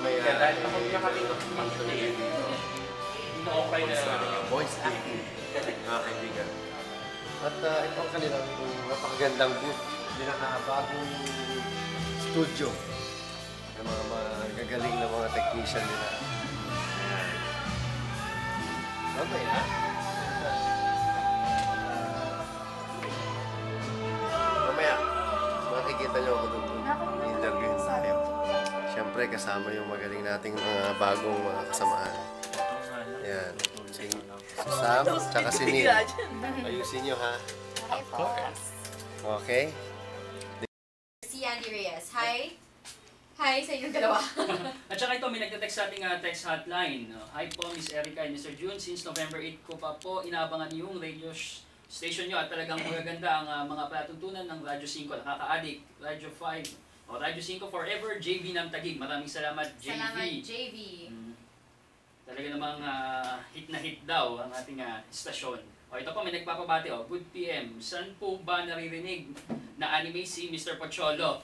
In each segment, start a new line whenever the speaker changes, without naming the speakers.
mamaya.
Kaya dahil kapag niya kami mag-play, ino-offer na
Voice acting. Mga kaibigan. At uh, ito ang kanilang napakagandang booth. Pinakabagong studio. Ng mga magagaling na mga technician nila. Mamaya. Mamaya. Makikita niyo ako doon. Siyempre kasama yung magaling nating mga bagong mga kasamaan. Yan. Si Sam, tsaka si Neil. Ayusin nyo ha.
Hi po.
Okay?
Si Andy Reyes. Hi. Hi sa inyong dalawa.
At saka ito, may nagte-text sa ating uh, text hotline. Uh, Hi po, Miss Erica and Mr. June. Since November 8 ko pa po, inaabangan yung radio station nyo at talagang magaganda ang uh, mga palatuntunan ng Radyo 5, Nakaka-Addict, Radyo 5, o Radyo 5 Forever, JV ng Tagig. Maraming salamat, JV.
Salamat, JV.
Mm. Talaga namang ah, hit na hit daw ang ating ah, istasyon. O ito po, may nagpapabati. O, good PM. Saan po ba naririnig na anime si Mr. Pocholo?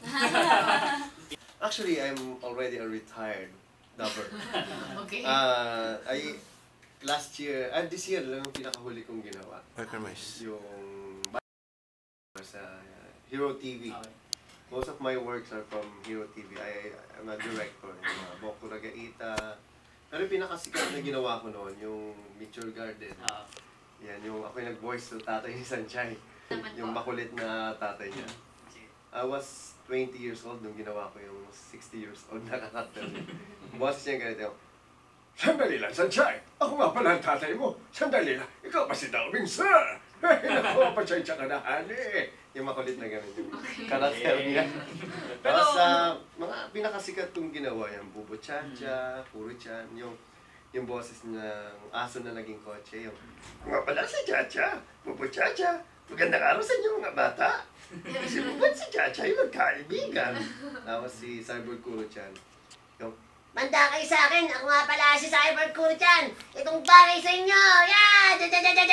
Actually, I'm already a retired dubber.
Okay.
Uh, I, last year, ah, this year lang ang pinakahuli kong ginawa.
Recognize.
Yung sa uh, Hero TV.
Okay.
Most of my works are from Hero TV. I, I'm a director. Yung uh, Boku Ragaita. Pero yung pinakasikat na ginawa ko noon, yung Mature Garden.
Ah,
Yan, yung ako yung nag-voice sa tatay ni Sanchay.
Naman
yung
po.
makulit na tatay niya. I was 20 years old nung ginawa ko yung 60 years old na karakter. Boss niya ganito yung,
Sandali lang, Sanchay. Ako nga pala ang tatay mo. Sandali lang. Ikaw ba si Darwin, sir? Naku, pasensya ka na, honey.
yung makulit na gano'n yung karakter niya. Tapos sa mga pinakasikat kong ginawa, yung Bubo Chacha, Puro Chan, yung yung boses ng aso na naging kotse, yung
Nga pala si Chacha. Bubo Chacha. Magandang araw sa inyo mga bata. Si Bubo si Chacha ay magkaibigan.
tapos si Cyborg Kuro Chan, yung
Manda kayo sa akin. Ako nga pala si Cyber Kurchan. Itong bagay sa inyo. Yeah! Da da da!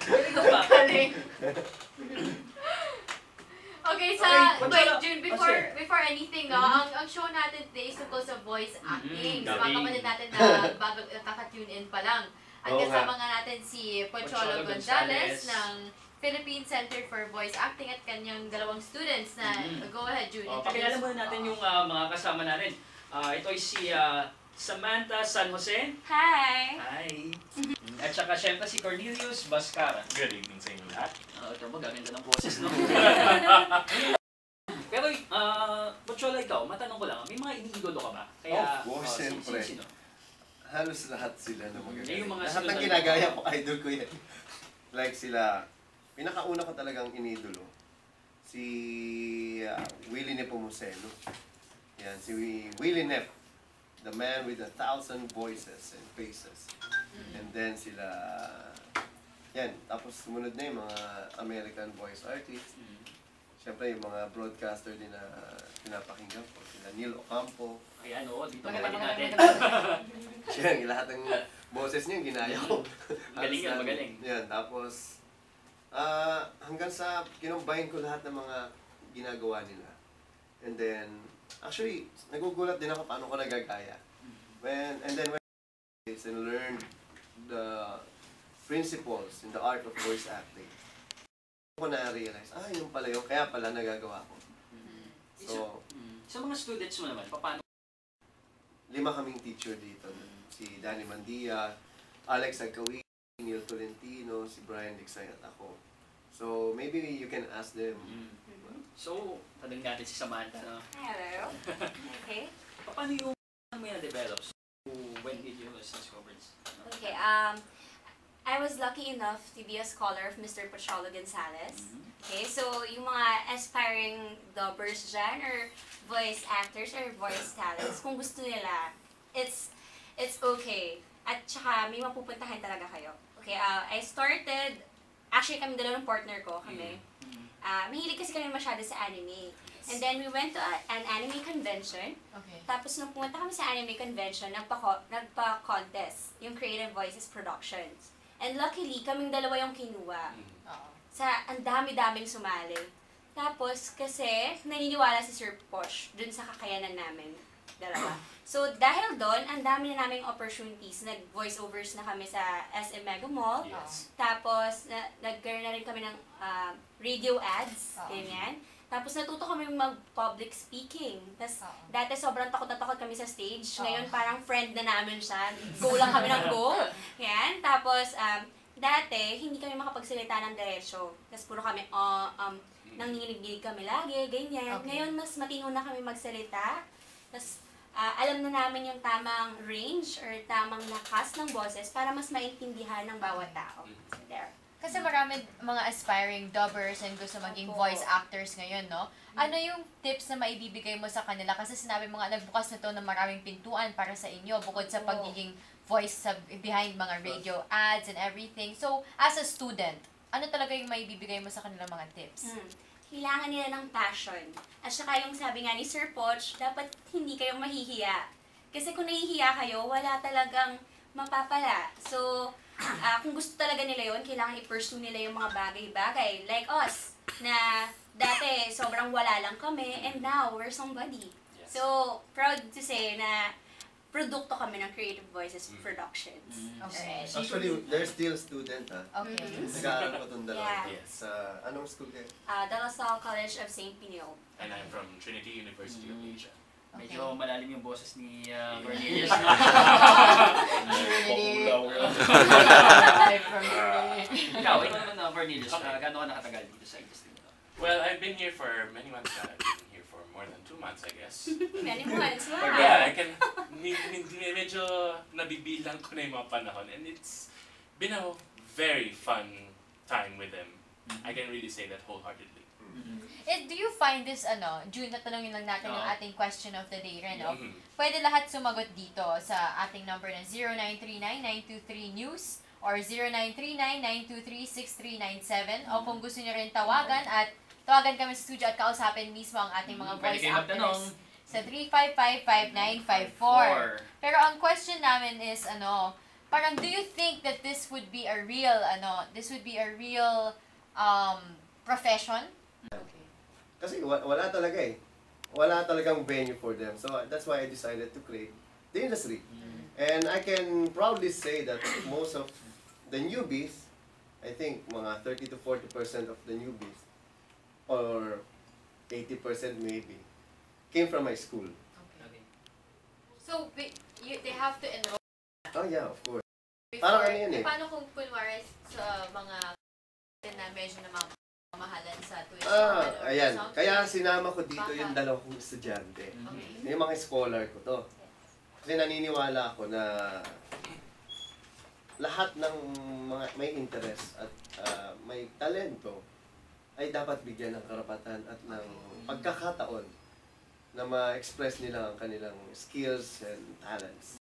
Ito ba?
Okay, sa
Okay,
wait. June,
Oh,
before before anything, no, ang, ang show natin today is tungkol sa voice acting.
Mhm,
Sa mga
dubbing.
kapatid natin na bago nakaka-tune in pa lang. At
Oo
kasama nga natin si Pocholo
Pocholo
Gonzalez
Gonzalez.
ng Philippine Center for Voice Acting at kanyang dalawang students na
Mhm.
go ahead, June.
O,
introduce
pakilala muna natin yung ah, mga kasama natin. Ah, ito ay si ah, Samantha San Jose.
Hi!
Hi! At saka syempre si Cornelius Bascara.
Good evening sa inyo lahat.
Uh, ito mo, gaganda ng boses, no? Pero, ah, Pochola, ikaw, matanong ko lang, may mga iniidolo ka ba?
Of course,
oh, si-
siyempre.
si- sino?
halos lahat sila na magagaling.
yung mga
lahat ng
na-
ginagaya ko, idol ko yan. like sila, pinakauna ko talagang inidolo, si uh, Willie Nepomuceno. Yan, si Willie Nep, the man with a thousand voices and faces. And then sila, yan, tapos sumunod na yung mga American voice artists.
Mm.
Siyempre yung mga broadcaster din na pinapakinggan ko, sila Neil Ocampo,
Ayan, oo, dito
maganda,
natin.
siya, lahat ng boses niya, ginaya ko.
Magaling yan, magaling.
Yan, tapos, ah hanggang sa kinumbahin ko lahat ng mga ginagawa nila. And then, actually, nagugulat din ako paano ko nagagaya. When, and then, when I and learned the principles in the art of voice acting, ko na-realize, ah, yun pala yun, kaya pala nagagawa ko. So,
Mm. Sa mga students mo naman, paano?
lima kaming teacher dito. Si Danny Mandia, Alex Agkawi, Neil Tolentino, si Brian Dixay at ako. So, maybe you can ask them.
So, tanong natin si Samantha, no?
Hello. Okay.
Paano yung ano mo yung develop? So, when did you discover this?
Okay, um, I was lucky enough to be a scholar of Mr. Pocholo Gonzalez.
Mhm.
Okay, so yung mga aspiring dubbers dyan, or voice actors, or voice talents, kung gusto nila, it's, it's okay. At saka, may mapupuntahan talaga kayo. Okay, uh, I started, actually kami dalawang partner ko, kami. Uh, mahilig kasi kami masyado sa anime. And then we went to a- an anime convention.
Okay.
Tapos nung pumunta kami sa anime convention, nagpa- nagpa-contest yung Creative Voices Productions. And luckily, kaming dalawa yung kinuha.
Oo.
Sa ang dami-daming sumali. Tapos, kasi naniniwala si Sir Posh dun sa kakayanan namin. Dalawa. So, dahil doon, ang dami na naming opportunities. Nag-voiceovers na kami sa SM Mega Mall.
Yes.
Tapos, na, nag-girl na rin kami ng ah, radio ads. Ganyan. Tapos, natuto kami mag-public speaking. Tapos,
Oo.
dati sobrang takot na takot kami sa stage.
Oo.
Ngayon, parang friend na namin siya. Go lang kami ng go. Yan. Tapos, um, dati, hindi kami makapagsalita ng diretsyo. Tapos, puro kami, uh, um, nanginginig kami lagi, ganyan.
Okay.
Ngayon, mas matino na kami magsalita. Tapos, ah, alam na namin yung tamang range or tamang lakas ng boses para mas maintindihan ng bawat tao. So, there.
Kasi marami mga aspiring dubbers and gusto maging
Opo.
voice actors ngayon, no? Ano yung tips na maibibigay mo sa kanila? Kasi sinabi mo nga, nagbukas na to ng maraming pintuan para sa inyo bukod sa pagiging voice sa behind mga radio ads and everything. So, as a student, ano talaga yung maibibigay mo sa kanila mga tips?
Mm. Kailangan nila ng passion. At saka yung sabi nga ni Sir Poch, dapat hindi kayong mahihiya. Kasi kung nahihiya kayo, wala talagang mapapala. So, ah, kung gusto talaga nila yon kailangan i-pursue nila yung mga bagay-bagay. Like us, na dati sobrang wala lang kami, and now we're somebody.
Yes.
So, proud to say na produkto kami ng Creative Voices Productions.
Mm.
Okay.
Actually, they're still student ha.
Okay.
Mhm.
Nag-aaral ko itong dalawa.
Yeah.
Yes.
Sa anong school kayo?
Uh, De La Salle College of St. Pino.
And I'm from Trinity University of
Mm.
Asia.
Medyo malalim yung boses ni uh,
Yeah.
Cornelius. Ikaw, ikaw naman na Cornelius,
Okay.
uh, gaano ka nakatagal dito sa industry mo?
Well, I've been here for many months now. I've been here for more than two months, I guess.
Many months, wow.
Yeah, I can, med- med- medyo nabibilang ko na yung mga panahon. And it's been a very fun time with them. I can really say that wholeheartedly.
Eh, do you find this, ano, June, natanongin lang natin yung
Oo.
ating question of the day rin, no?
Mhm.
Pwede lahat sumagot dito sa ating number na 0939-923-NEWS or 0939-923-6397 o kung gusto niyo rin tawagan at tawagan kami sa studio at kausapin mismo ang ating mga
Pwede
voice actors sa 355-5954. Pero ang question namin is, ano, parang do you think that this would be a real, ano, this would be a real um, profession? Okay.
Kasi wa- wala talaga eh. Wala talagang venue for them. So that's why I decided to create the industry. And I can proudly say that most of the newbies, I think mga 30 to 40% of the newbies, or 80% maybe, came from my school.
Okay.
So, bi- you, they have to enroll
Oh yeah, of course.
before.
Parang ano yun eh.
Paano kung kunwari sa mga na medyo na mamahalan sa tuition?
Ah, ayan.
something?
Kaya sinama ko dito
Baka.
yung dalawang estudyante.
Okay.
Yung mga scholar ko to. Kasi naniniwala ako na lahat ng mga may interest at ah, may talento ay dapat bigyan ng karapatan at ng pagkakataon na ma-express nila ang kanilang skills and talents.